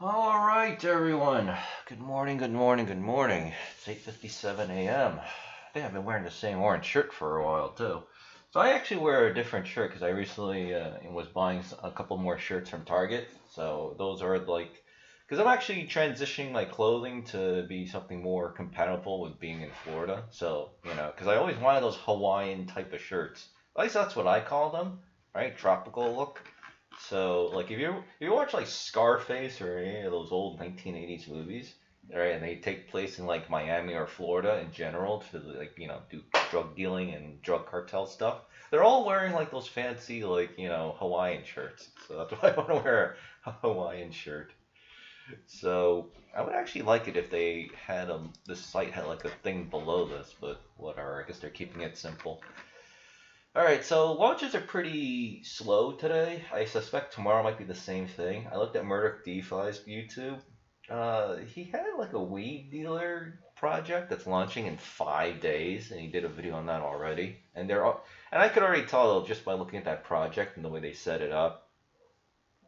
All right, everyone. Good morning, good morning, good morning. It's 8.57 a.m. I think I've been wearing the same orange shirt for a while, too. So I actually wear a different shirt because I recently uh, was buying a couple more shirts from Target. So those are like, because I'm actually transitioning my clothing to be something more compatible with being in Florida. So, you know, because I always wanted those Hawaiian type of shirts. At least that's what I call them, right? Tropical look. So, like, if you if you watch like Scarface or any of those old 1980s movies, right, and they take place in like Miami or Florida in general to like you know do drug dealing and drug cartel stuff, they're all wearing like those fancy like you know Hawaiian shirts. So that's why I want to wear a Hawaiian shirt. So I would actually like it if they had a this site had like a thing below this, but whatever. I guess they're keeping it simple. All right, so launches are pretty slow today. I suspect tomorrow might be the same thing. I looked at Murdoch DeFi's YouTube. Uh, he had like a weed dealer project that's launching in five days, and he did a video on that already. And they're all, and I could already tell just by looking at that project and the way they set it up.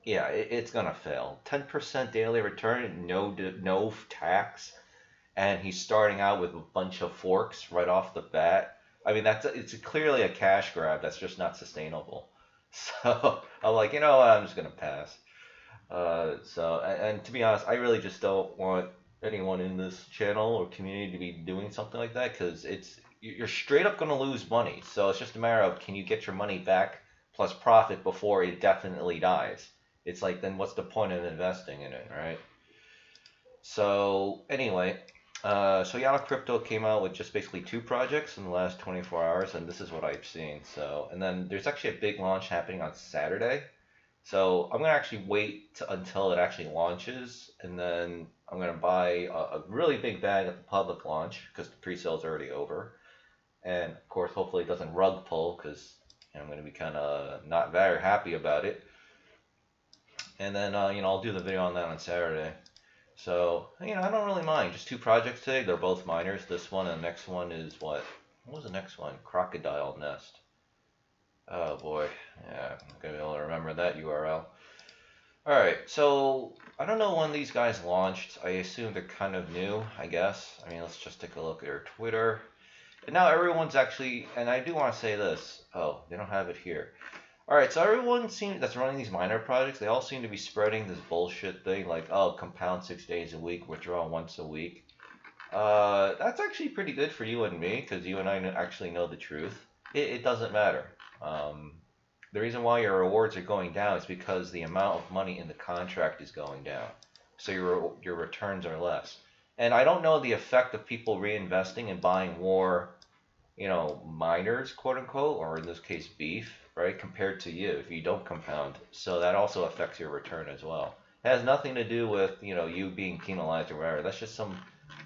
Yeah, it, it's gonna fail. Ten percent daily return, no no tax, and he's starting out with a bunch of forks right off the bat I mean, that's it's clearly a cash grab. That's just not sustainable. So I'm like, you know, what? I'm just gonna pass. Uh, so and, and, to be honest, I really just don't want anyone in this channel or community to be doing something like that because it's you're straight up gonna lose money. So it's just a matter of can you get your money back plus profit before it definitely dies. It's like then what's the point of investing in it, right? So anyway, uh, so Yana Crypto came out with just basically two projects in the last 24 hours, and this is what I've seen. So, and then there's actually a big launch happening on Saturday. So I'm gonna actually wait until it actually launches, and then I'm gonna buy a, a really big bag at the public launch because the pre-sale is already over. And of course, hopefully it doesn't rug pull because you know, I'm gonna be kind of not very happy about it. And then uh, you know I'll do the video on that on Saturday. So, you know, I don't really mind. Just two projects today. They're both miners. This one and the next one is what? What was the next one? Crocodile Nest. Oh boy. Yeah, I'm going to be able to remember that URL. Alright, so I don't know when these guys launched. I assume they're kind of new, I guess. I mean, let's just take a look at their Twitter. And now everyone's actually, and I do want to say this. Oh, they don't have it here. All right, so everyone seems that's running these miner projects. They all seem to be spreading this bullshit thing, like oh, compound six days a week, withdraw once a week. Uh, that's actually pretty good for you and me because you and I actually know the truth. It, it doesn't matter. Um, the reason why your rewards are going down is because the amount of money in the contract is going down, so your your returns are less. And I don't know the effect of people reinvesting and buying more, you know, miners, quote unquote, or in this case, beef right, compared to you if you don't compound. So that also affects your return as well. It has nothing to do with, you know, you being penalized or whatever. That's just some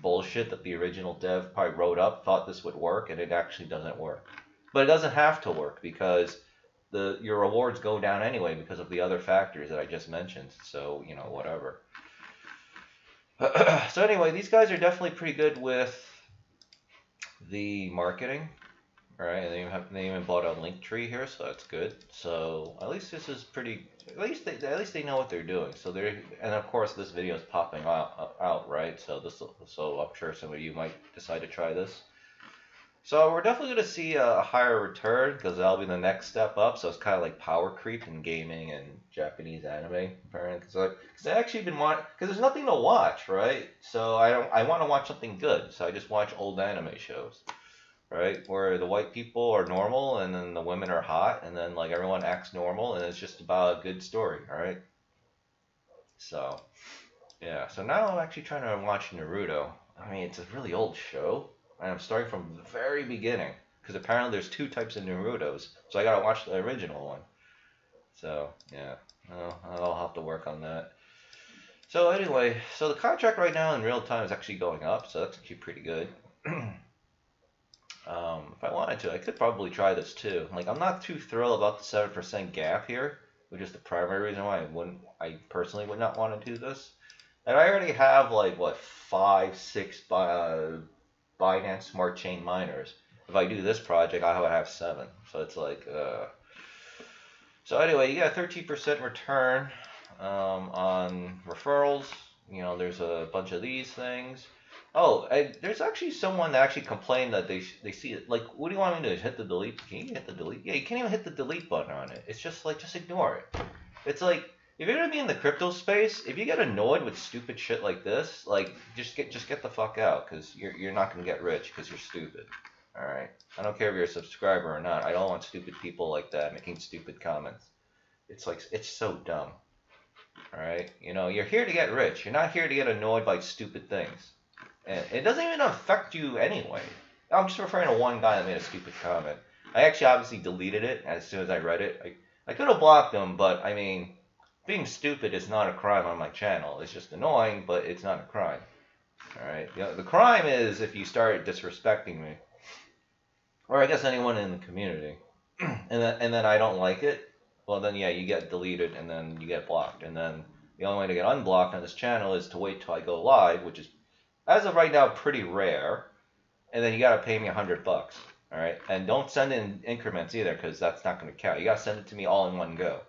bullshit that the original dev probably wrote up, thought this would work, and it actually doesn't work. But it doesn't have to work because the your rewards go down anyway because of the other factors that I just mentioned. So, you know, whatever. so anyway, these guys are definitely pretty good with the marketing right? And they even have they even bought a link tree here, so that's good. So at least this is pretty. At least they at least they know what they're doing. So they're and of course this video is popping out, out right? So this so I'm sure some of you might decide to try this. So we're definitely going to see a higher return because that'll be the next step up. So it's kind of like power creep in gaming and Japanese anime, apparently. Because like, cause I actually been want because there's nothing to watch, right? So I don't I want to watch something good. So I just watch old anime shows right? Where the white people are normal and then the women are hot and then like everyone acts normal and it's just about a good story, all right? So, yeah. So now I'm actually trying to watch Naruto. I mean, it's a really old show, and I'm starting from the very beginning because apparently there's two types of Naruto's, so I gotta watch the original one. So yeah, well, I'll have to work on that. So anyway, so the contract right now in real time is actually going up, so that's actually pretty good. Um, if I wanted to, I could probably try this too. Like, I'm not too thrilled about the 7% gap here, which is the primary reason why I wouldn't, I personally would not want to do this. And I already have like, what, five, six uh, Binance Smart Chain miners. If I do this project, I would have seven. So it's like, uh... so anyway, you got a 13% return. um, on referrals. You know, there's a bunch of these things. Oh, I, there's actually someone that actually complained that they they see it. Like, what do you want me to do? Hit the delete? Can you hit the delete? Yeah, you can't even hit the delete button on it. It's just like just ignore it. It's like if you're gonna be in the crypto space, if you get annoyed with stupid shit like this, like just get just get the fuck out because you're you're not gonna get rich because you're stupid. All right. I don't care if you're a subscriber or not. I don't want stupid people like that making stupid comments. It's like it's so dumb. All right. You know, you're here to get rich. You're not here to get annoyed by stupid things. And it doesn't even affect you anyway. I'm just referring to one guy that made a stupid comment. I actually obviously deleted it as soon as I read it. I, I could have blocked him, but I mean, being stupid is not a crime on my channel. It's just annoying, but it's not a crime. All right. You know, the crime is if you start disrespecting me, or I guess anyone in the community, and then and then I don't like it. Well, then yeah, you get deleted and then you get blocked, and then the only way to get unblocked on this channel is to wait till I go live, which is as of right now, pretty rare. And then you got to pay me a hundred bucks. All right. And don't send in increments either, because that's not going to count. You got to send it to me all in one go.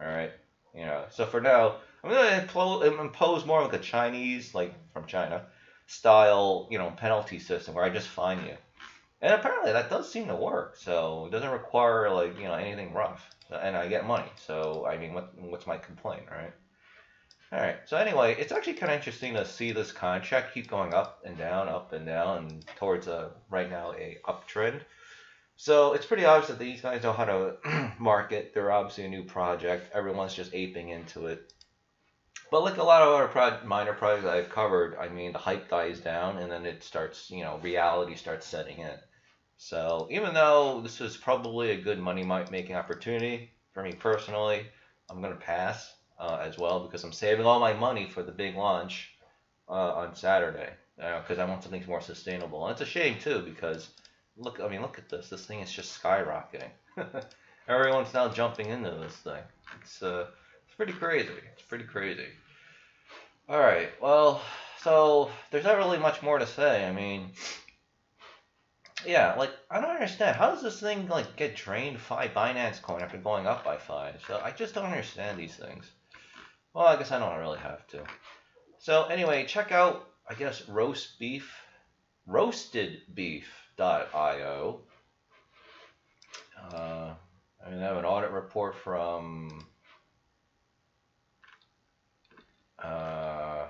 All right. You know. So for now, I'm going to impose more like a Chinese, like from China, style, you know, penalty system where I just fine you. And apparently that does seem to work. So it doesn't require like you know anything rough, and I get money. So I mean, what what's my complaint, right? All right. So anyway, it's actually kind of interesting to see this contract keep going up and down, up and down, and towards a right now a uptrend. So it's pretty obvious that these guys know how to market. They're obviously a new project. Everyone's just aping into it. But like a lot of other pro- miner projects I've covered, I mean, the hype dies down and then it starts, you know, reality starts setting in. So even though this is probably a good money making opportunity for me personally, I'm gonna pass uh, as well because I'm saving all my money for the big launch uh, on Saturday because uh, I want something more sustainable. And it's a shame too because look, I mean, look at this. This thing is just skyrocketing. Everyone's now jumping into this thing. It's uh, it's pretty crazy. It's pretty crazy. All right. Well, so there's not really much more to say. I mean, yeah, like I don't understand. How does this thing like get drained five Binance coin after going up by five? So I just don't understand these things. Well, I guess I don't really have to. So anyway, check out, I guess, roast beef, roastedbeef.io. Uh, I mean, I have an audit report from uh,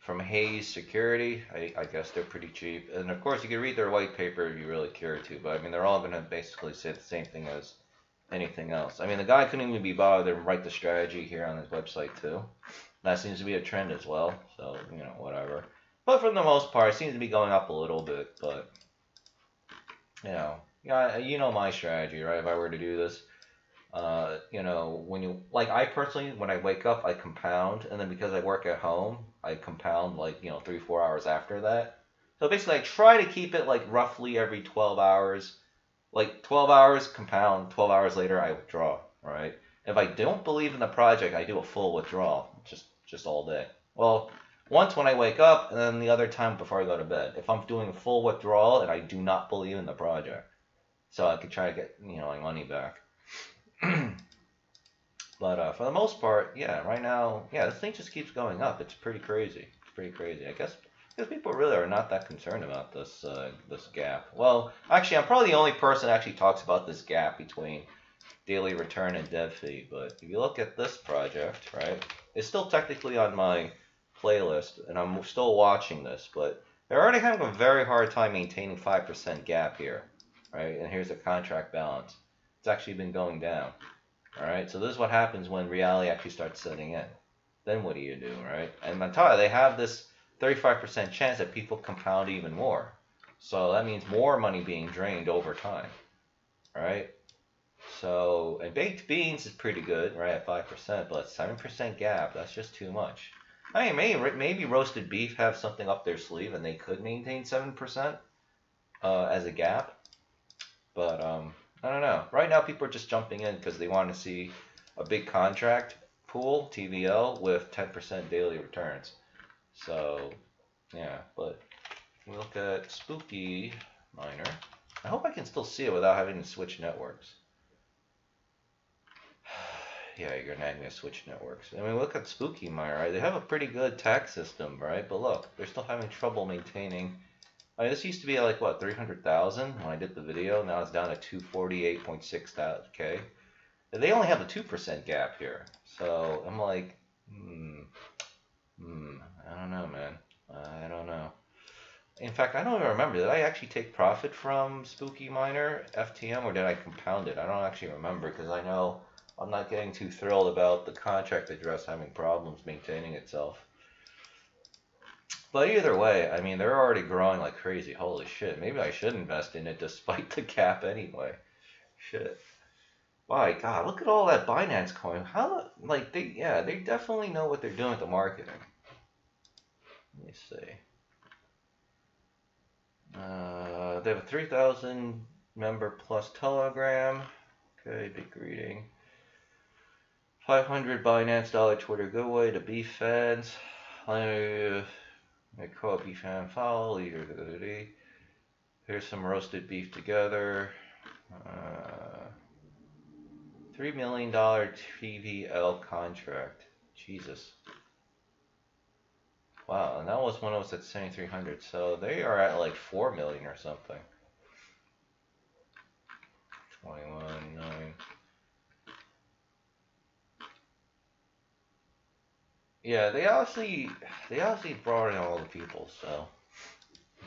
from Hayes Security. I, I, guess they're pretty cheap, and of course, you can read their white paper if you really care to. But I mean, they're all going to basically say the same thing as anything else. I mean, the guy couldn't even be bothered to write the strategy here on his website too. That seems to be a trend as well. So you know, whatever. But for the most part, it seems to be going up a little bit. But you know, yeah, you know my strategy, right? If I were to do this, uh, you know, when you like, I personally, when I wake up, I compound, and then because I work at home, I compound like you know three four hours after that. So basically, I try to keep it like roughly every 12 hours like 12 hours compound 12 hours later i withdraw right? If i don't believe in the project i do a full withdrawal just just all day. Well once when i wake up and then the other time before i go to bed. If i'm doing a full withdrawal and i do not believe in the project so i could try to get you know my money back. But uh, for the most part yeah right now yeah this thing just keeps going up. It's pretty crazy. It's pretty crazy. I guess because people really are not that concerned about this uh, this gap. Well, actually, I'm probably the only person actually talks about this gap between daily return and dev fee. But if you look at this project, right, it's still technically on my playlist, and I'm still watching this, but they're already having a very hard time maintaining 5% gap here, right? And here's the contract balance. It's actually been going down, all right? So this is what happens when reality actually starts setting in. Then what do you do, right? And on they have this 35% chance that people compound even more. So that means more money being drained over time, right? So, and baked beans is pretty good, right, at 5%, but 7% gap, that's just too much. I mean, maybe, maybe roasted beef have something up their sleeve and they could maintain 7% uh, as a gap. But, um, I don't know. Right now, people are just jumping in because they want to see a big contract pool, TVL, with 10% daily returns. So, yeah, but we look at Spooky Miner. I hope I can still see it without having to switch networks. yeah, you're nagging me to switch networks. I mean, look at Spooky Miner, right? They have a pretty good tax system, right? But look, they're still having trouble maintaining. I mean, this used to be like what 300,000 when I did the video. Now it's down to 248.6 k. They only have a two percent gap here, so I'm like, hmm, hmm, I don't know, man. I don't know. In fact, I don't even remember. Did I actually take profit from Spooky Miner FTM or did I compound it? I don't actually remember because I know I'm not getting too thrilled about the contract address having problems maintaining itself. But either way, I mean, they're already growing like crazy. Holy shit. Maybe I should invest in it despite the cap anyway. Shit. My God, look at all that Binance coin. How, like, they, yeah, they definitely know what they're doing with the marketing. Let me see. Uh, they have a 3,000 member plus Telegram. Okay, big greeting. 500 Binance Dollar Twitter giveaway to beef fans. I call beef fan follow. Here's some roasted beef together. Uh, $3 million TVL contract. Jesus. Wow, and that was when I was at 7300 so they are at like 4 million or something. 21, 9. Yeah, they obviously they obviously brought in all the people, so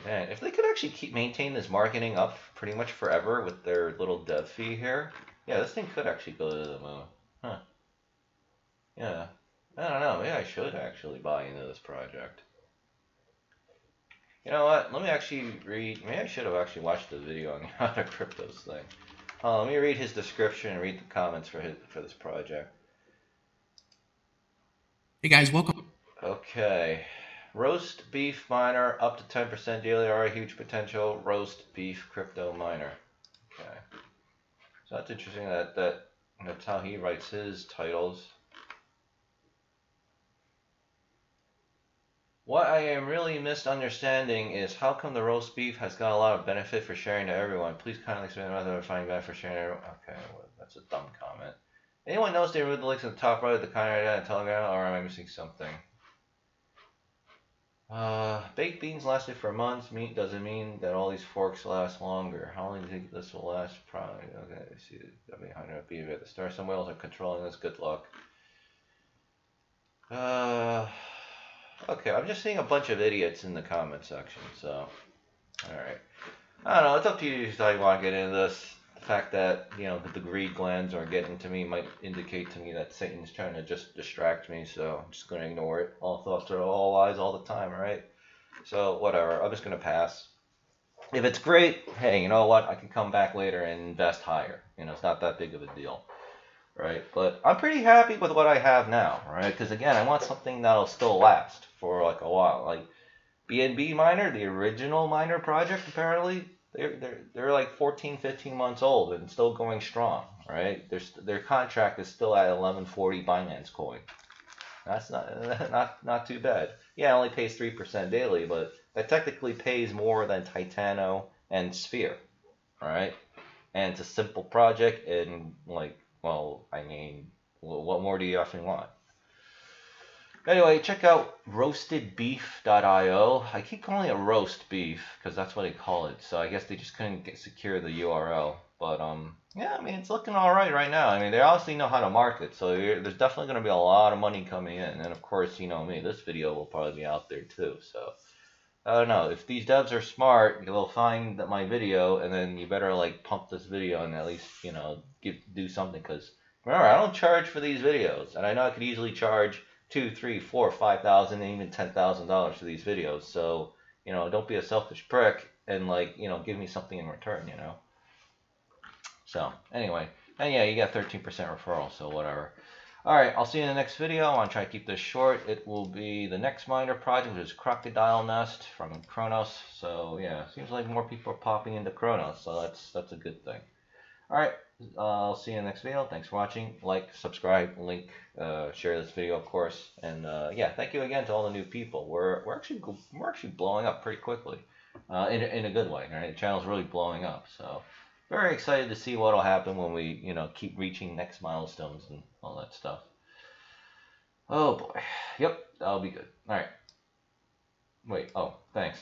man, if they could actually keep maintain this marketing up pretty much forever with their little dev fee here, yeah, this thing could actually go to the moon. Huh. Yeah. I don't know. Maybe I should actually buy into this project. You know what? Let me actually read. Maybe I should have actually watched the video on how to cryptos thing. Uh, let me read his description and read the comments for his for this project. Hey guys, welcome. Okay. Roast beef miner up to 10% daily are a huge potential roast beef crypto miner. Okay. So that's interesting that, that that's how he writes his titles. What I am really misunderstanding is how come the roast beef has got a lot of benefit for sharing to everyone? Please kindly explain the method of finding benefit for sharing. Okay, well, that's a dumb comment. Anyone knows they removed the links at the top right of the content and Telegram, or am I missing something? Uh, baked beans lasted for months. Meat doesn't mean that all these forks last longer. How long do you think this will last? Probably. Okay, I see. I mean, 100 be at the start. Some whales are controlling this. Good luck. Uh. Okay, I'm just seeing a bunch of idiots in the comment section, so. Alright. I don't know, it's up to you how you want to get into this. Fact that, you know, the greed glands are getting to me might indicate to me that Satan's trying to just distract me, so I'm just going to ignore it. All thoughts are all lies all the time, right? So, whatever, I'm just going to pass. If it's great, hey, you know what? I can come back later and invest higher. You know, it's not that big of a deal right? But I'm pretty happy with what I have now, right? Because again, I want something that'll still last for like a while. Like BNB Miner, the original miner project, apparently they're they're they're like 14, 15 months old and still going strong, right? Their their contract is still at 1140 Binance coin. That's not not not too bad. Yeah, it only pays three percent daily, but that technically pays more than Titano and Sphere, right? And it's a simple project, and like well, I mean, what more do you actually want? Anyway, check out roastedbeef.io. I keep calling it roast beef because that's what they call it. So I guess they just couldn't get, secure the URL. But um, yeah, I mean it's looking all right right now. I mean they obviously know how to market, so there's definitely going to be a lot of money coming in. And of course, you know me, this video will probably be out there too. So I don't know if these devs are smart, they'll find that my video, and then you better like pump this video and at least you know give do something because remember I don't charge for these videos, and I know I could easily charge two, three, four, five thousand, even ten thousand dollars for these videos. So you know, don't be a selfish prick and like you know give me something in return. You know. So anyway, and yeah, you got 13% referral, so whatever. Alright, I'll see you in the next video. I want to try to keep this short. It will be the next miner project, which is Crocodile Nest from Cronos. So yeah, seems like more people are popping into Cronos, so that's that's a good thing. Alright, uh, I'll see you in the next video. Thanks for watching. Like, subscribe, link, uh, share this video, of course. And uh, yeah, thank you again to all the new people. We're we're actually we're actually blowing up pretty quickly, uh, in in a good way. Right, the channel's really blowing up. So very excited to see what'll happen when we you know keep reaching next milestones and all that stuff. Oh boy. Yep, that'll be good. All right. Wait. Oh, thanks.